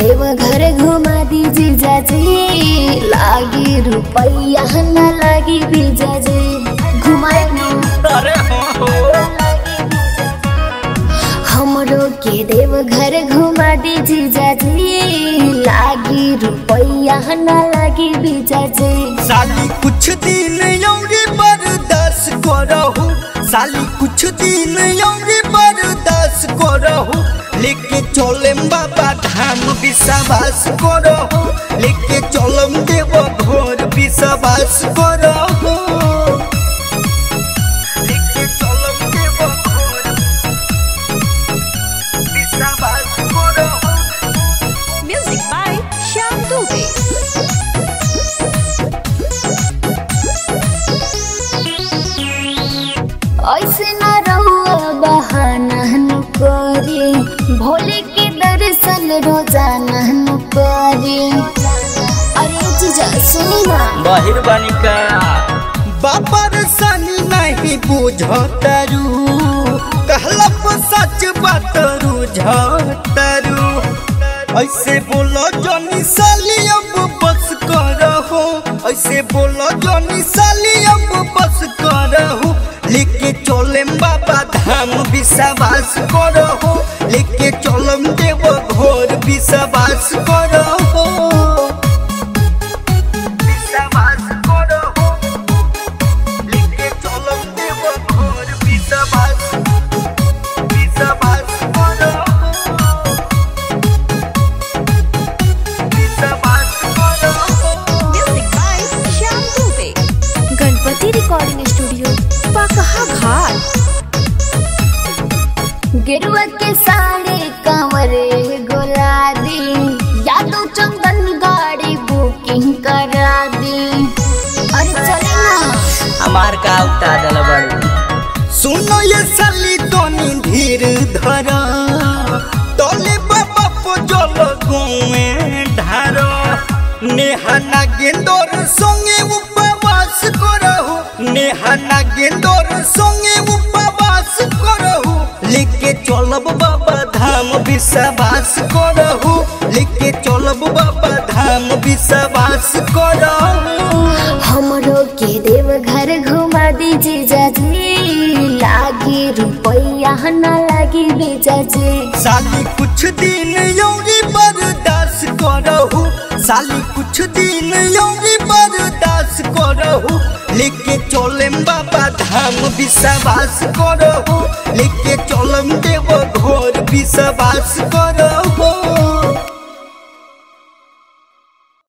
देव घर घुमा दिजी जाजी। लागि रुपैया न लागि बिजाजी घुमाइनु हाम्रो के देव घर घुमा दिजी जाजी। लागि रुपैया न लागि बिजाजी साली कुछ दी साली कुछ दिन यौरी बर्दाश्त करहु लेके चलम बाबा धाम विश्वास करो, लेके चलम देव घोर विश्वास करहु बाहिर बानिका बापर सनी नहीं बुझतरू। कहलप सच बातरू झतरू। ऐसे बोलो जनी साली अब बस करहो। ऐसे बोलो जनी साली अब बस करहो। लेके चलम बाबा धाम विश्वास करहो। लेके चलम देव घोर विश्वास करहो। गेरुआ के साड़े कंवरे गोला दी या तो चंदन गाड़ी बुकिंग करा दी। अरे चले ना। हमार का सुनो ये साली तनी धीर धरा। तले बाबा को जल गुए ढारो नेहाना गेंदोर संगे उपवास करहु। नेहाना गेंदोर संगे उपवास चलब बाबा धाम विश्वास करहु लेके चलब बाबा धाम विश्वास करहु। हमरो के देव घर घुमा दीजिए जाजी लागी रुपैया न लागी साली कुछ दिन यौरी बर्दाश्त करहु साली कुछ दिन यौरी बर्दाश्त करहु लेके चलम बाबा धाम विश्वास करहु लेके चलम देव घोर विश्वास करहु।